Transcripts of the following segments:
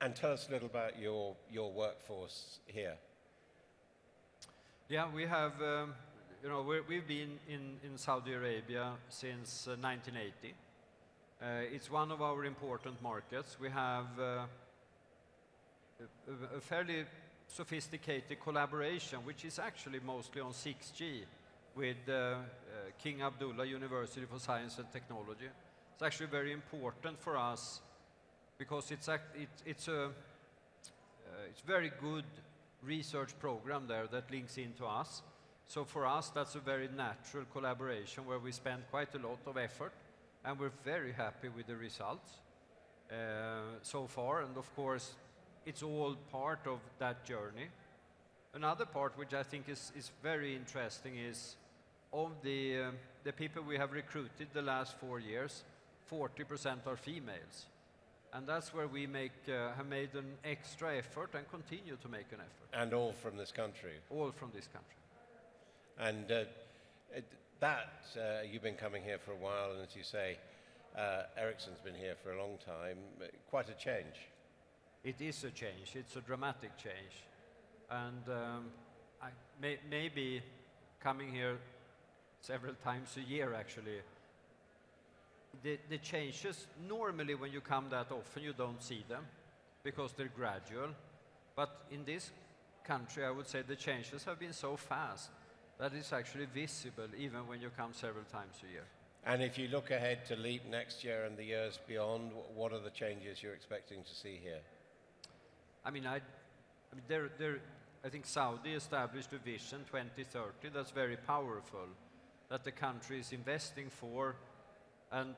And tell us a little about your, your workforce here. Yeah, we have, um, you know, we have been in, in Saudi Arabia since uh, 1980. Uh, it's one of our important markets. We have uh, a, a, fairly sophisticated collaboration, which is actually mostly on 6G with uh, uh, King Abdullah University for Science and Technology. It's actually very important for us because it's, it, it's a uh, it's very good research program there that links into us. So for us, that's a very natural collaboration where we spend quite a lot of effort, and we're very happy with the results uh, so far. And of course, it's all part of that journey. Another part which I think is, is very interesting is of the, uh, the people we have recruited the last four years, 40% are females. And that's where we make, uh, have made an extra effort and continue to make an effort. And all from this country? All from this country. And uh, that, uh, you've been coming here for a while, and as you say, uh, Ericsson's been here for a long time. Quite a change. It is a change. It's a dramatic change. And um, I may, maybe coming here several times a year, actually, the, the changes, normally when you come that often, you don't see them because they're gradual. But in this country, I would say the changes have been so fast that it's actually visible even when you come several times a year. And if you look ahead to LEAP next year and the years beyond, what are the changes you're expecting to see here? I mean, I, I mean, there, there, I think Saudi established a vision 2030 that's very powerful, that the country is investing for and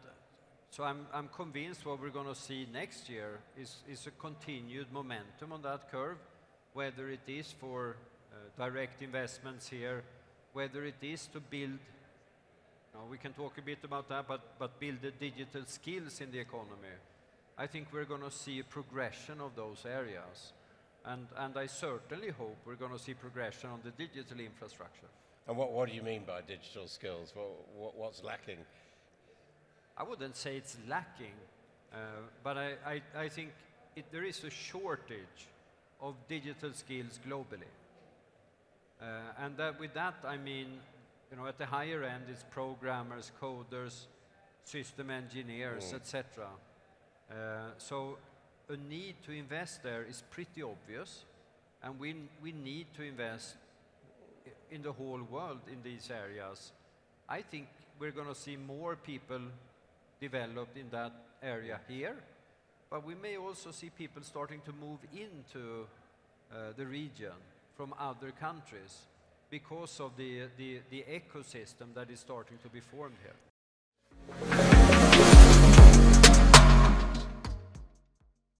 so I'm, I'm convinced what we're going to see next year is, is a continued momentum on that curve, whether it is for uh, direct investments here, whether it is to build, we can talk a bit about that, but, but build the digital skills in the economy. I think we're going to see a progression of those areas. And, and I certainly hope we're going to see progression on the digital infrastructure. And what, what do you mean by digital skills? What, what, what's lacking? I wouldn't say it's lacking, uh, but I, I, I think it, there is a shortage of digital skills globally. Uh, and that, with that, I mean, you know, at the higher end, it's programmers, coders, system engineers, mm. etc. Uh, so a need to invest there is pretty obvious, and we, we need to invest in the whole world in these areas. I think we're going to see more people developed in that area here. But we may also see people starting to move into uh, the region from other countries because of the, the, the ecosystem that is starting to be formed here.